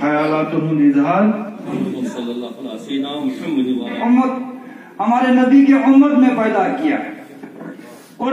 ख्यालातुल इजहार हमारे नबी के उम्मत में पैदा किया और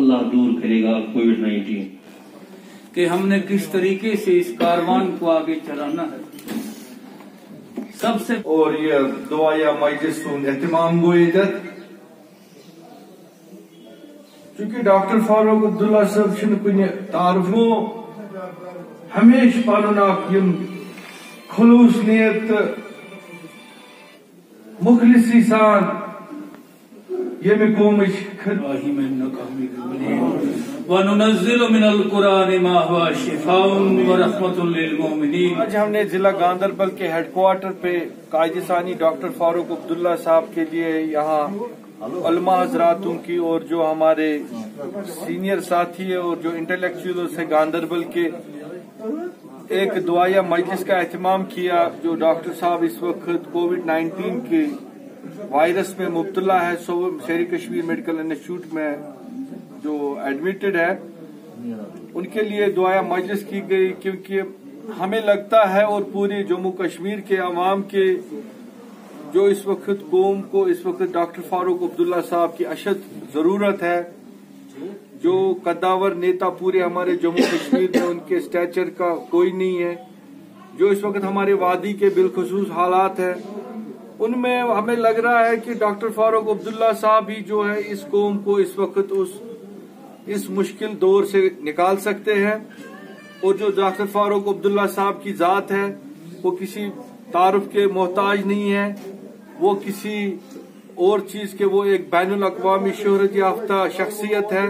अल्लाह दूर करेगा कोविड 19 कि हमने किस तरीके से इस कारवान को आगे चलाना है। सबसे और ये दुआया एहतमाम गो चूँकि डॉक्टर फारूक अब्दुल्ला साहब कुन तारफो हमेश पन यम खलूस नियत मुखलिसी सान यमि कौमच आज हमने जिला गांधरबल के हेडक्वार्टर पे कायदिसानी डॉक्टर फारूक अब्दुल्ला साहब के लिए यहाँ अलमा हजरातों की और जो हमारे सीनियर साथी है और जो इंटेलेक्चुअल है गांधरबल के एक दुआया मजलिस का एहतमाम किया जो डॉक्टर साहब इस वक्त कोविड 19 के वायरस में मुबतला है शहरी कश्मीर मेडिकल इंस्टीट्यूट में जो एडमिटेड है, उनके लिए दुआया मजलिस की गई, क्योंकि हमें लगता है और पूरे जम्मू कश्मीर के अवाम के जो इस वक्त कौम को, इस वक्त डॉक्टर फारूक अब्दुल्ला साहब की अशद ज़रूरत है, जो कद्दावर नेता पूरे हमारे जम्मू कश्मीर में, उनके स्टैचर का कोई नहीं है, जो इस वक्त हमारे वादी के बिलखसूस हालात है, उनमें हमें लग रहा है कि डॉक्टर फारूक अब्दुल्ला साहब ही जो है, इस कौम को, इस वक्त उस इस मुश्किल दौर से निकाल सकते हैं और जो डॉक्टर फारूक अब्दुल्ला साहब की जात है, वो किसी तारफ के मोहताज नहीं है, वो किसी और चीज़ के, वो एक बैन अवी शहरत याफ्ता शख्सियत है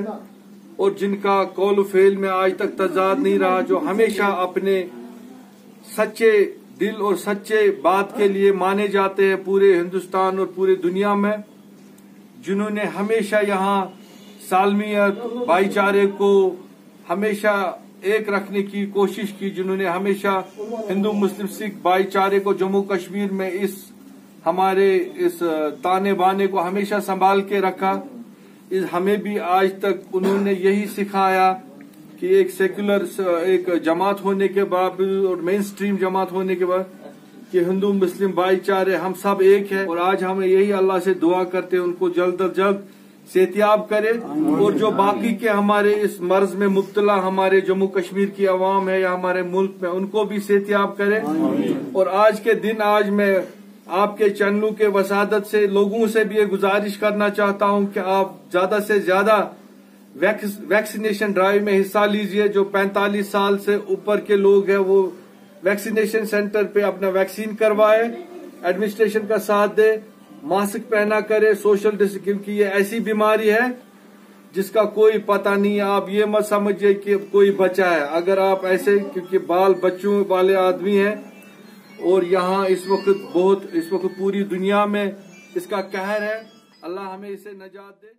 और जिनका कौल फेल में आज तक तजाद नहीं रहा, जो हमेशा अपने सच्चे दिल और सच्चे बात के लिए माने जाते हैं पूरे हिंदुस्तान और पूरी दुनिया में, जिन्होंने हमेशा यहाँ सालमियत भाईचारे को हमेशा एक रखने की कोशिश की, जिन्होंने हमेशा हिंदू मुस्लिम सिख भाईचारे को जम्मू कश्मीर में इस हमारे इस ताने बाने को हमेशा संभाल के रखा। इस, हमें भी आज तक उन्होंने यही सिखाया कि एक सेक्युलर एक जमात होने के बावजूद और मेन स्ट्रीम जमात होने के बाद कि हिंदू मुस्लिम भाईचारे हम सब एक है। और आज हम यही अल्लाह से दुआ करते हैं, उनको जल्द अज जल्द सेहतियाब करे और जो बाकी के हमारे इस मर्ज में मुबतला हमारे जम्मू कश्मीर की आवाम है या हमारे मुल्क में उनको भी सेहतियाब करे। और आज के दिन आज मैं आपके चैनलों के वसादत से लोगों से भी ये गुजारिश करना चाहता हूँ कि आप ज़्यादा से ज़्यादा वैक्सीनेशन ड्राइव में हिस्सा लीजिए। जो 45 साल से ऊपर के लोग हैं वो वैक्सीनेशन सेंटर पे अपना वैक्सीन करवाए एडमिनिस्ट्रेशन का साथ दे। मास्क पहना करे सोशल डिस्टेंस क्योंकि ये ऐसी बीमारी है, जिसका कोई पता नहीं, आप ये मत समझिए कि कोई बचा है। अगर आप ऐसे, क्योंकि बाल बच्चों वाले आदमी हैं, और यहाँ इस वक्त बहुत, इस वक्त पूरी दुनिया में इसका कहर है, अल्लाह हमें इसे नजात दे।